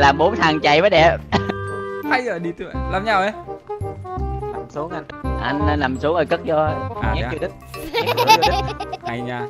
làm bốn thằng chạy mới đẹp. Hay rồi đi tự làm nhau ấy. Nằm xuống anh. Anh nằm xuống rồi cất vô. À nhét thế vô nhét vô đít. Hay nha.